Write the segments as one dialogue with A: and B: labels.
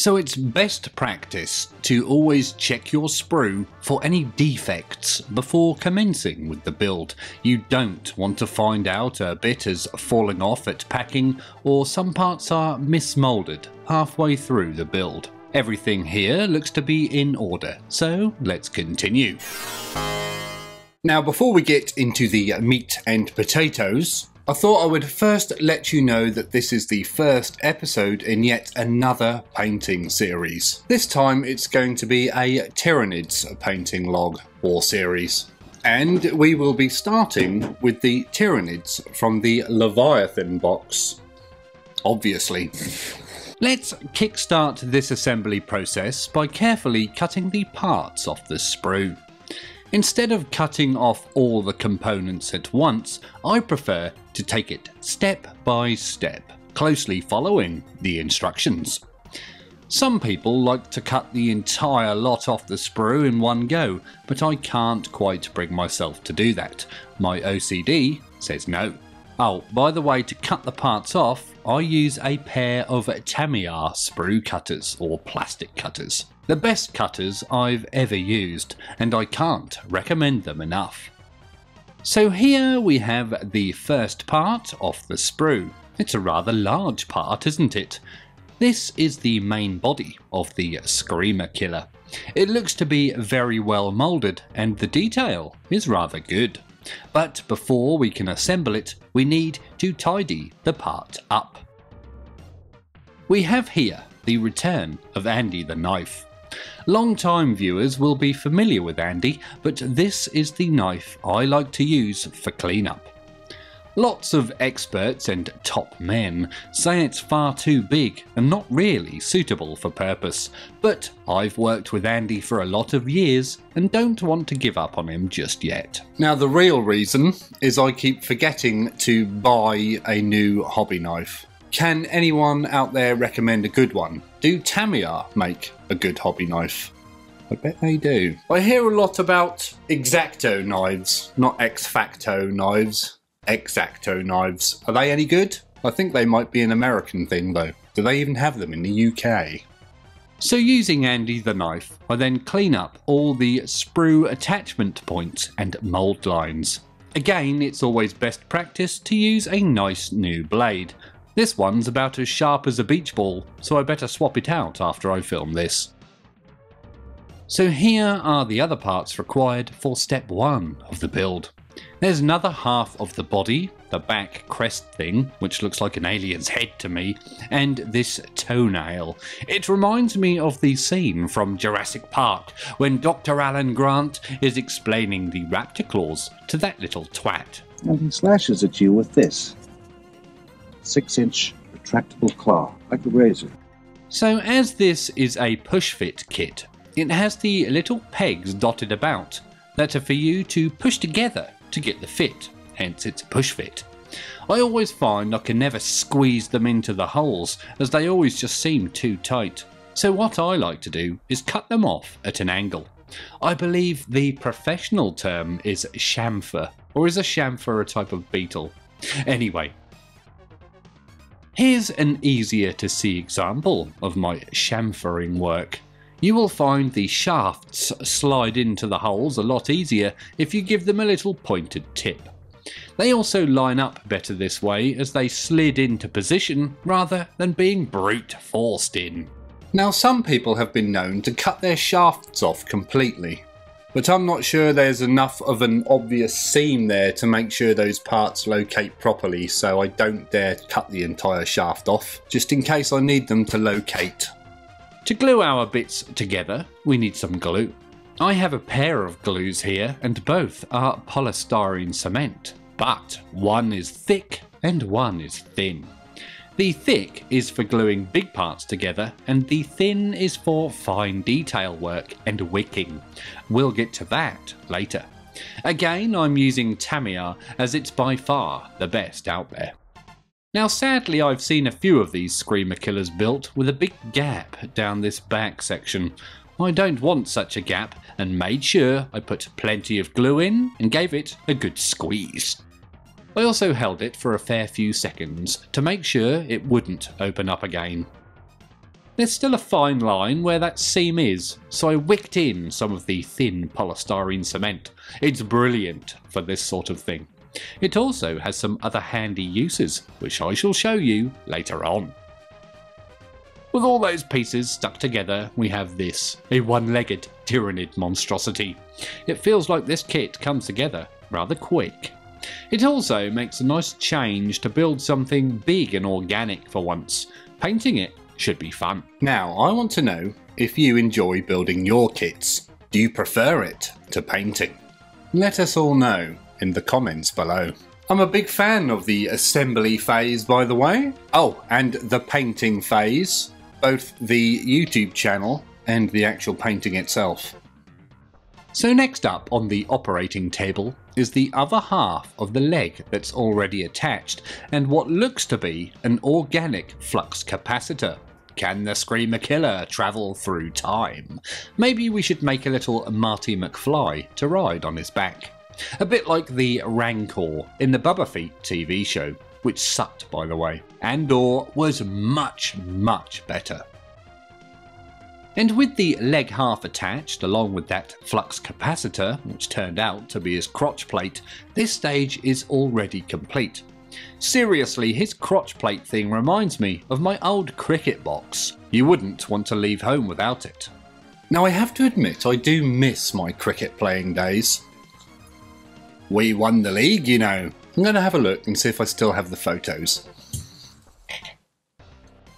A: So it's best practice to always check your sprue for any defects before commencing with the build. You don't want to find out a bit is falling off at packing or some parts are mismolded halfway through the build. Everything here looks to be in order, so let's continue. Now before we get into the meat and potatoes, I thought I would first let you know that this is the first episode in yet another painting series. This time it's going to be a Tyranids painting log or series. And we will be starting with the Tyranids from the Leviathan box. Obviously. Let's kickstart this assembly process by carefully cutting the parts off the sprue. Instead of cutting off all the components at once, I prefer to take it step by step, closely following the instructions. Some people like to cut the entire lot off the sprue in one go, but I can't quite bring myself to do that. My OCD says no. Oh, by the way, to cut the parts off, I use a pair of Tamiya sprue cutters or plastic cutters. The best cutters I've ever used, and I can't recommend them enough. So here we have the first part of the sprue. It's a rather large part, isn't it? This is the main body of the Screamer Killer. It looks to be very well moulded, and the detail is rather good. But before we can assemble it, we need to tidy the part up. We have here the return of Andy the Knife. Long-time viewers will be familiar with Andy, but this is the knife I like to use for cleanup. Lots of experts and top men say it's far too big and not really suitable for purpose, but I've worked with Andy for a lot of years and don't want to give up on him just yet. Now the real reason is I keep forgetting to buy a new hobby knife. Can anyone out there recommend a good one? Do Tamiya make a good hobby knife? I bet they do. I hear a lot about X-Acto knives, not X-Facto knives. X-Acto knives. Are they any good? I think they might be an American thing though. Do they even have them in the UK? So using Andy the knife, I then clean up all the sprue attachment points and mould lines. Again, it's always best practice to use a nice new blade. This one's about as sharp as a beach ball, so I better swap it out after I film this. So here are the other parts required for step 1 of the build. There's another half of the body, the back crest thing, which looks like an alien's head to me, and this toenail. It reminds me of the scene from Jurassic Park when Dr. Alan Grant is explaining the raptor claws to that little twat.
B: And he slashes at you with this six inch retractable claw, like a razor.
A: So, as this is a push fit kit, it has the little pegs dotted about that are for you to push together to get the fit, hence it's a push fit. I always find I can never squeeze them into the holes as they always just seem too tight. So what I like to do is cut them off at an angle. I believe the professional term is chamfer, or is a chamfer a type of beetle? Anyway, here's an easier to see example of my chamfering work. You will find the shafts slide into the holes a lot easier if you give them a little pointed tip. They also line up better this way as they slid into position rather than being brute forced in. Now some people have been known to cut their shafts off completely, but I'm not sure there's enough of an obvious seam there to make sure those parts locate properly so I don't dare cut the entire shaft off, just in case I need them to locate. To glue our bits together, we need some glue. I have a pair of glues here and both are polystyrene cement, but one is thick and one is thin. The thick is for gluing big parts together and the thin is for fine detail work and wicking. We'll get to that later. Again, I'm using Tamiya as it's by far the best out there. Now sadly I've seen a few of these Screamer Killers built with a big gap down this back section. I don't want such a gap and made sure I put plenty of glue in and gave it a good squeeze. I also held it for a fair few seconds to make sure it wouldn't open up again. there's still a fine line where that seam is, so I wicked in some of the thin polystyrene cement. It's brilliant for this sort of thing. It also has some other handy uses, which I shall show you later on. With all those pieces stuck together, we have this, a one-legged Tyranid monstrosity. It feels like this kit comes together rather quick. It also makes a nice change to build something big and organic for once. Painting it should be fun. Now, I want to know if you enjoy building your kits. Do you prefer it to painting? Let us all know in the comments below. I'm a big fan of the assembly phase, by the way. Oh, and the painting phase, both the YouTube channel and the actual painting itself. So next up on the operating table is the other half of the leg that's already attached and what looks to be an organic flux capacitor. Can the Screamer Killer travel through time? Maybe we should make a little Marty McFly to ride on his back. A bit like the Rancor in the Boba Fett TV show, which sucked by the way. Andor was much, much better. And with the leg half attached, along with that flux capacitor, which turned out to be his crotch plate, this stage is already complete. Seriously, his crotch plate thing reminds me of my old cricket box. You wouldn't want to leave home without it. Now I have to admit I do miss my cricket playing days. We won the league, you know. I'm going to have a look and see if I still have the photos.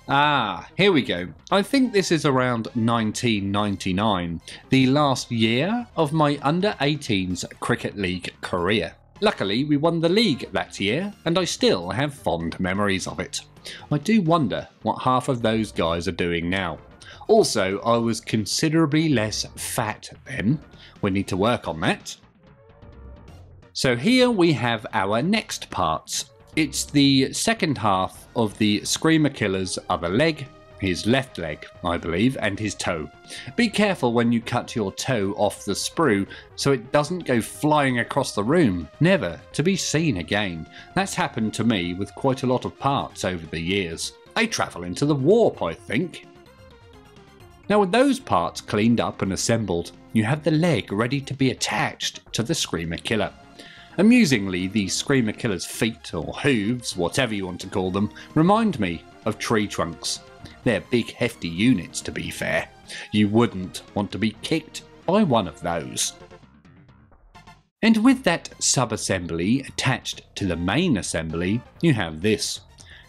A: Ah, here we go. I think this is around 1999, the last year of my under 18s Cricket League career. Luckily, we won the league that year, and I still have fond memories of it. I do wonder what half of those guys are doing now. Also, I was considerably less fat then. We need to work on that. So here we have our next parts. It's the second half of the Screamer Killer's other leg, his left leg, I believe, and his toe. Be careful when you cut your toe off the sprue so it doesn't go flying across the room, never to be seen again. That's happened to me with quite a lot of parts over the years. They travel into the warp, I think. Now with those parts cleaned up and assembled, you have the leg ready to be attached to the Screamer Killer. Amusingly, the Screamer Killer's feet, or hooves, whatever you want to call them, remind me of tree trunks. They're big hefty units to be fair. You wouldn't want to be kicked by one of those. And with that sub-assembly attached to the main assembly, you have this.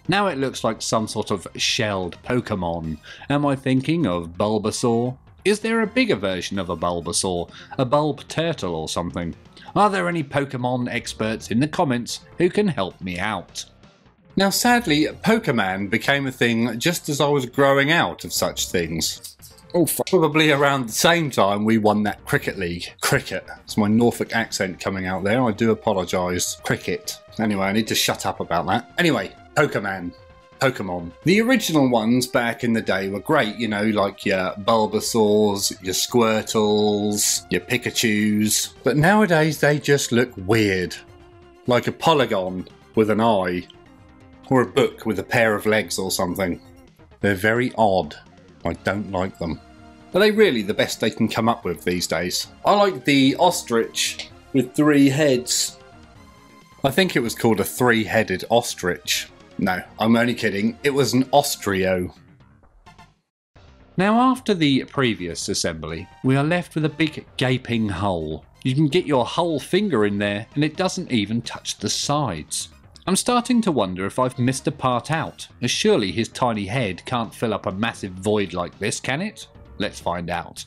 A: Now it looks like some sort of shelled Pokemon. Am I thinking of Bulbasaur? Is there a bigger version of a Bulbasaur? A Bulb Turtle or something? Are there any Pokemon experts in the comments who can help me out? Now, sadly, Pokemon became a thing just as I was growing out of such things. Oh, probably around the same time we won that cricket league. Cricket. It's my Norfolk accent coming out there. I do apologise. Cricket. Anyway, I need to shut up about that. Anyway, Pokemon. Pokemon. The original ones back in the day were great, you know, like your Bulbasaurs, your Squirtles, your Pikachus. But nowadays they just look weird. Like a polygon with an eye or a book with a pair of legs or something. They're very odd. I don't like them. Are they really the best they can come up with these days? I like the ostrich with three heads. I think it was called a three headed ostrich. No, I'm only kidding. It was an ostrio. Now, after the previous assembly, we are left with a big gaping hole. You can get your whole finger in there and it doesn't even touch the sides. I'm starting to wonder if I've missed a part out, as surely his tiny head can't fill up a massive void like this, can it? Let's find out.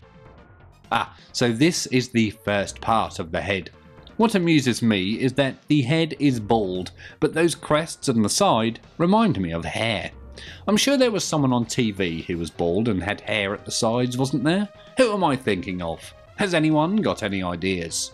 A: Ah, so this is the first part of the head. What amuses me is that the head is bald, but those crests on the side remind me of hair. I'm sure there was someone on TV who was bald and had hair at the sides, wasn't there? Who am I thinking of? Has anyone got any ideas?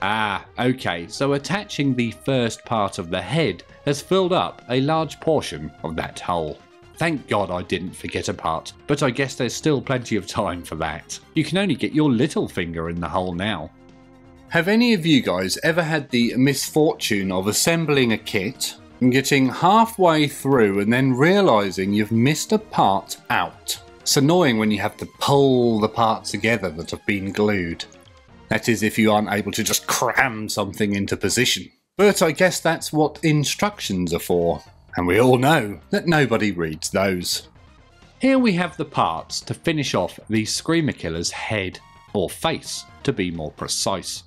A: Ah, okay, so attaching the first part of the head has filled up a large portion of that hole. Thank God I didn't forget a part, but I guess there's still plenty of time for that. You can only get your little finger in the hole now. Have any of you guys ever had the misfortune of assembling a kit and getting halfway through and then realizing you've missed a part out. It's annoying when you have to pull the parts together that have been glued. That is, if you aren't able to just cram something into position. But I guess that's what instructions are for, and we all know that nobody reads those. Here we have the parts to finish off the Screamer Killer's head, or face to be more precise.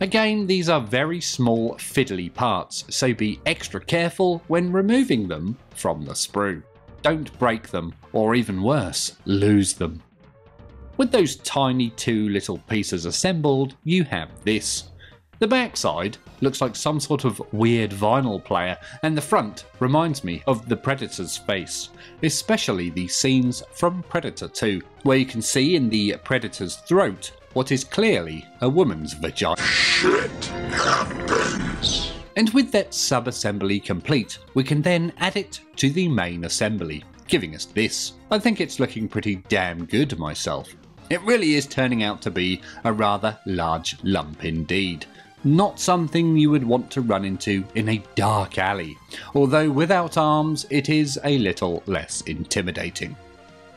A: Again, these are very small fiddly parts, so be extra careful when removing them from the sprue. Don't break them, or even worse, lose them. With those tiny two little pieces assembled, you have this. The backside looks like some sort of weird vinyl player, and the front reminds me of the Predator's face, especially the scenes from Predator 2, where you can see in the Predator's throat what is clearly a woman's vagina.
C: Shit happens.
A: And with that sub-assembly complete, we can then add it to the main assembly, giving us this. I think it's looking pretty damn good myself. It really is turning out to be a rather large lump indeed. Not something you would want to run into in a dark alley, although without arms it is a little less intimidating.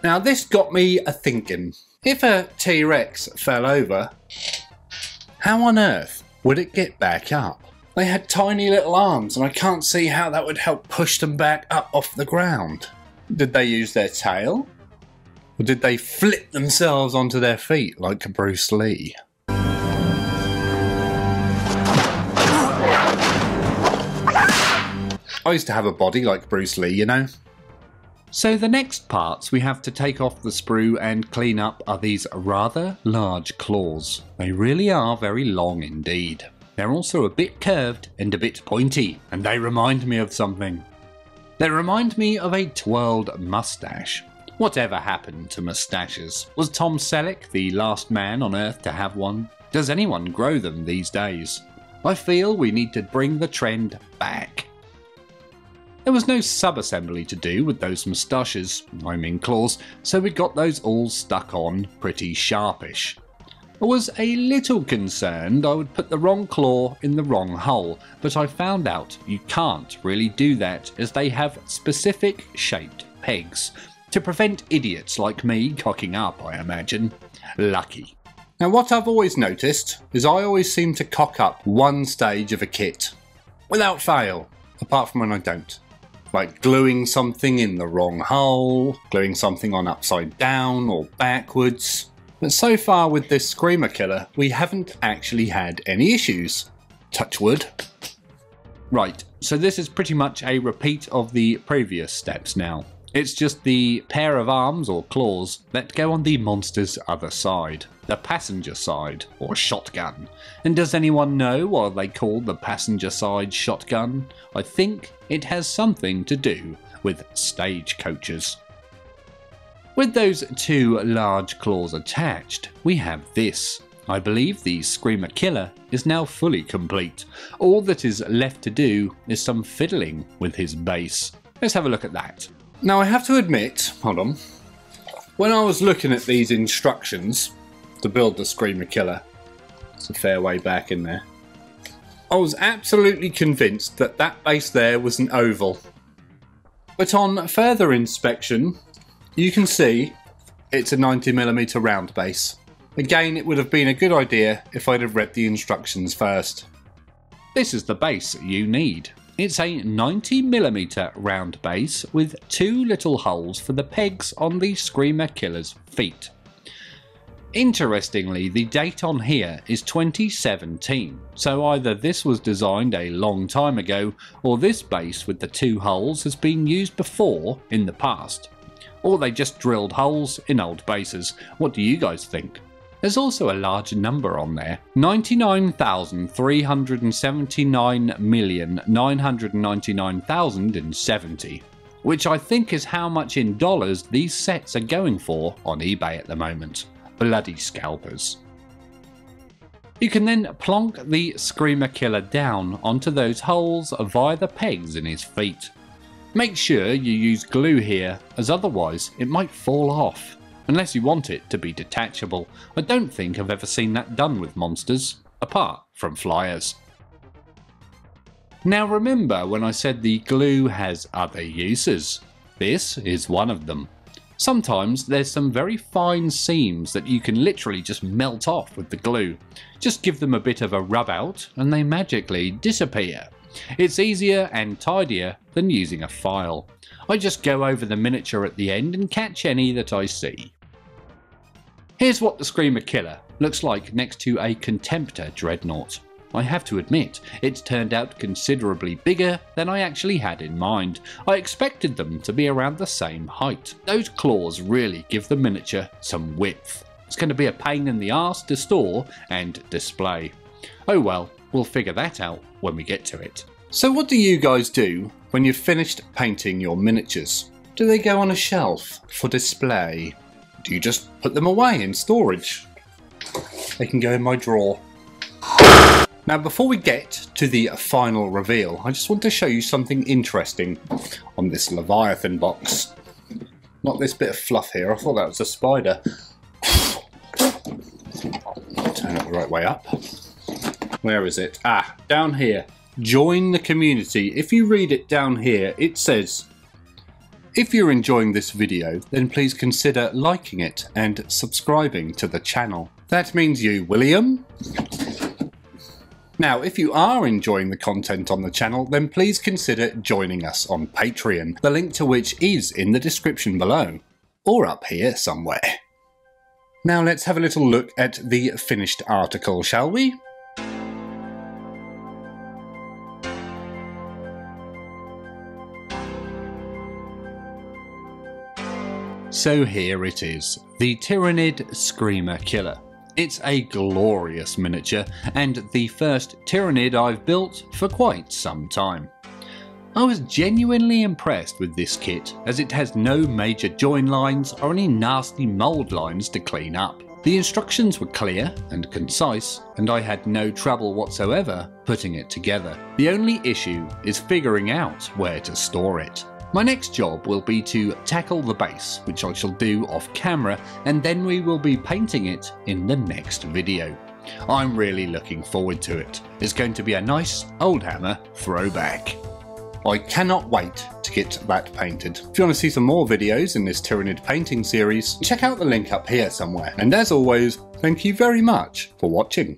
A: Now this got me a thinking. If a T-Rex fell over, how on earth would it get back up? They had tiny little arms and I can't see how that would help push them back up off the ground. Did they use their tail? Or did they flip themselves onto their feet like Bruce Lee? I used to have a body like Bruce Lee, you know. So the next parts we have to take off the sprue and clean up are these rather large claws. They really are very long indeed. They're also a bit curved and a bit pointy, and they remind me of something. They remind me of a twirled mustache. Whatever happened to mustaches? Was Tom Selleck the last man on earth to have one? Does anyone grow them these days? I feel we need to bring the trend back. There was no sub-assembly to do with those moustaches, I mean claws, so we got those all stuck on pretty sharpish. I was a little concerned I would put the wrong claw in the wrong hole, but I found out you can't really do that as they have specific shaped pegs. To prevent idiots like me cocking up, I imagine. Lucky. Now what I've always noticed is I always seem to cock up one stage of a kit. Without fail, apart from when I don't like gluing something in the wrong hole, gluing something on upside down or backwards. But so far with this Screamer Killer, we haven't actually had any issues. Touch wood. Right, so this is pretty much a repeat of the previous steps now. It's just the pair of arms or claws that go on the monster's other side, the passenger side, or shotgun. And does anyone know why they call the passenger side shotgun? I think it has something to do with stagecoaches. With those two large claws attached, we have this. I believe the Screamer Killer is now fully complete. All that is left to do is some fiddling with his base. Let's have a look at that. Now I have to admit, hold on, when I was looking at these instructions to build the Screamer Killer, it's a fair way back in there, I was absolutely convinced that that base there was an oval. But on further inspection, you can see it's a 90mm round base. Again, it would have been a good idea if I'd have read the instructions first. This is the base you need. It's a 90mm round base with two little holes for the pegs on the Screamer Killer's feet. Interestingly, the date on here is 2017, so either this was designed a long time ago, or this base with the two holes has been used before in the past. Or they just drilled holes in old bases. What do you guys think? There's also a large number on there 99,379,999,070, which I think is how much in dollars these sets are going for on eBay at the moment. Bloody scalpers. You can then plonk the Screamer Killer down onto those holes via the pegs in his feet. Make sure you use glue here, as otherwise it might fall off unless you want it to be detachable. I don't think I've ever seen that done with monsters, apart from flyers. Now remember when I said the glue has other uses. This is one of them. Sometimes there's some very fine seams that you can literally just melt off with the glue. Just give them a bit of a rub out and they magically disappear. It's easier and tidier than using a file. I just go over the miniature at the end and catch any that I see. Here's what the Screamer Killer looks like next to a Contemptor Dreadnought. I have to admit, it's turned out considerably bigger than I actually had in mind. I expected them to be around the same height. Those claws really give the miniature some width. It's going to be a pain in the arse to store and display. Oh well, we'll figure that out when we get to it. So what do you guys do when you've finished painting your miniatures? Do they go on a shelf for display? Do you just put them away in storage? They can go in my drawer. Now before we get to the final reveal, I just want to show you something interesting on this Leviathan box. Not this bit of fluff here, I thought that was a spider. Turn it the right way up. Where is it? Ah, down here. Join the community. If you read it down here, it says, if you're enjoying this video, then please consider liking it and subscribing to the channel. That means you, William. Now, if you are enjoying the content on the channel, then please consider joining us on Patreon, the link to which is in the description below, or up here somewhere. Now let's have a little look at the finished article, shall we? So here it is, the Tyranid Screamer Killer. It's a glorious miniature, and the first Tyranid I've built for quite some time. I was genuinely impressed with this kit, as it has no major join lines or any nasty mould lines to clean up. The instructions were clear and concise, and I had no trouble whatsoever putting it together. The only issue is figuring out where to store it. My next job will be to tackle the base, which I shall do off camera, and then we will be painting it in the next video. I'm really looking forward to it. It's going to be a nice Oldhammer throwback. I cannot wait to get that painted. If you want to see some more videos in this Tyranid painting series, check out the link up here somewhere. And as always, thank you very much for watching.